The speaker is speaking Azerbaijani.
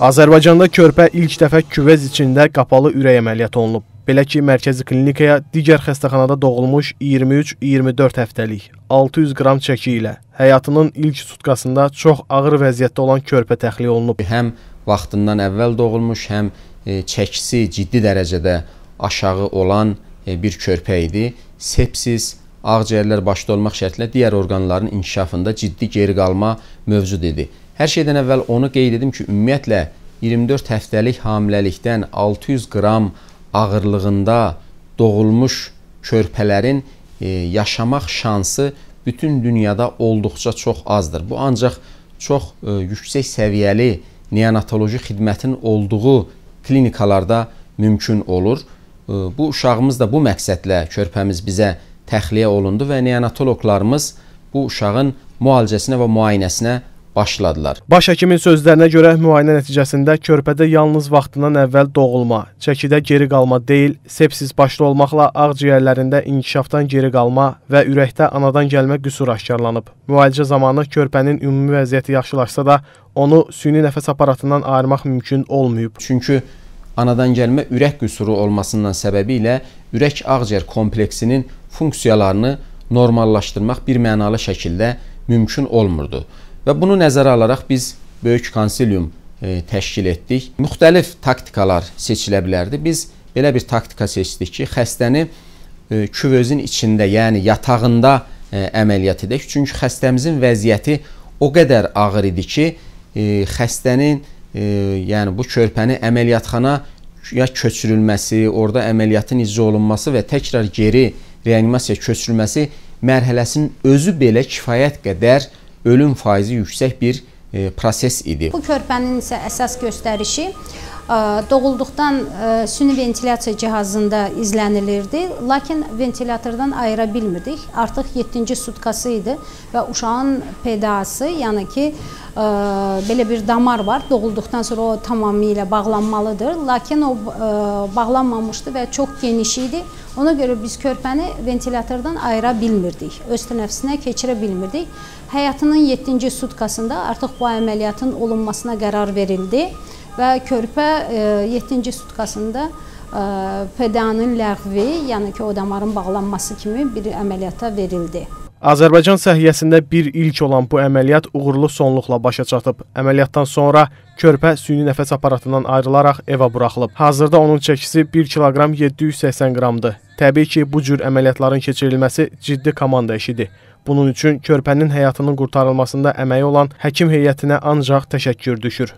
Azərbaycanda körpə ilk dəfə küvez içində qapalı ürək əməliyyatı olunub. Belə ki, mərkəzi klinikaya digər xəstəxanada doğulmuş 23-24 həftəlik 600 qram çəki ilə həyatının ilk sutkasında çox ağır vəziyyətdə olan körpə təxliyə olunub. Həm vaxtından əvvəl doğulmuş, həm e, çəkisi ciddi dərəcədə aşağı olan e, bir körpə idi. Sepsis, ağciyərlər başda olmaq şərtlə digər orqanların inkişafında ciddi geri qalma mövcud idi. Hər şeydən əvvəl onu qeyd edim ki, ümumiyyətlə 24 həftəlik hamiləlikdən 600 qram ağırlığında doğulmuş körpələrin e, yaşamaq şansı bütün dünyada olduqca çox azdır. Bu ancaq çox e, yüksək səviyyəli neonatoloji xidmətin olduğu klinikalarda mümkün olur. E, bu uşağımız da bu məqsədlə körpəmiz bizə təxliyə olundu və neonatoloqlarımız bu uşağın müalicəsinə və müayinəsinə başladılar. Baş həkimin sözlərinə görə müayinə nəticəsində körpədə yalnız vaxtından əvvəl doğulma, çəkidə geri qalma deyil, sepsis başda olmaqla ağciyərlərində inkişafdan geri qalma və ürəkdə anadan gəlmə qüsur aşkarlanıb. Müalicə zamanı körpənin ümumi vəziyyəti yaxşılaşsa da, onu süni nəfəs aparatından ayırmaq mümkün olmayıb. Çünki anadan gəlmə ürək qüsuru olmasından səbəbilə ürək ağciyər kompleksinin funksiyalarını normallaşdırmaq bir mənalı şəkildə mümkün olmurdu. Və bunu nəzərə alaraq biz böyük konsilium e, təşkil etdik. Müxtəlif taktikalar seçilə bilərdi. Biz belə bir taktika seçdik ki, xəstəni e, küvözün içində, yəni yatağında e, əməliyyat edək. Çünki xəstəmizin vəziyyəti o qədər ağır idi ki, e, xəstənin e, yəni bu körpəni əməliyyatxana ya köçürülməsi, orada əməliyyatın icra olunması və təkrar geri reanimasiya köçürülməsi mərhələsinin özü belə kifayət qədər ölüm faizi yüksək bir e, proses idi. Bu körpənin isə əsas göstərişi doğulduqdan süni ventilyasiya cihazında izlənilirdi, lakin ventilatordan ayıra bilmirdik. Artıq 7-ci sutkası idi və uşağın pedası, yəni ki, belə bir damar var. Doğulduqdan sonra o tamamilə bağlanmalıdır, lakin o bağlanmamışdı və çox geniş idi. Ona görə biz körpəni ventilatordan ayıra bilmirdik, öz tənəffüsünə keçirə bilmirdik. Həyatının 7-ci sutkasında artıq bu əməliyyatın olunmasına qərar verildi və körpə 7-ci e, sutkasında e, PDA-nın ləğvi, yəni ki, o damarın bağlanması kimi bir əməliyyata verildi. Azərbaycan səhiyyəsində bir ilk olan bu əməliyyat uğurlu sonluqla başa çatıb. Əməliyyatdan sonra körpə süni nəfəs aparatından ayrılaraq evə buraxılıb. Hazırda onun çəkisi 1 kiloqram 780 qramdır. Təbii ki, bu cür əməliyyatların keçirilməsi ciddi komanda işidir. Bunun üçün körpənin həyatının qurtarılmasında əməyi olan həkim heyətinə ancaq təşəkkür düşür.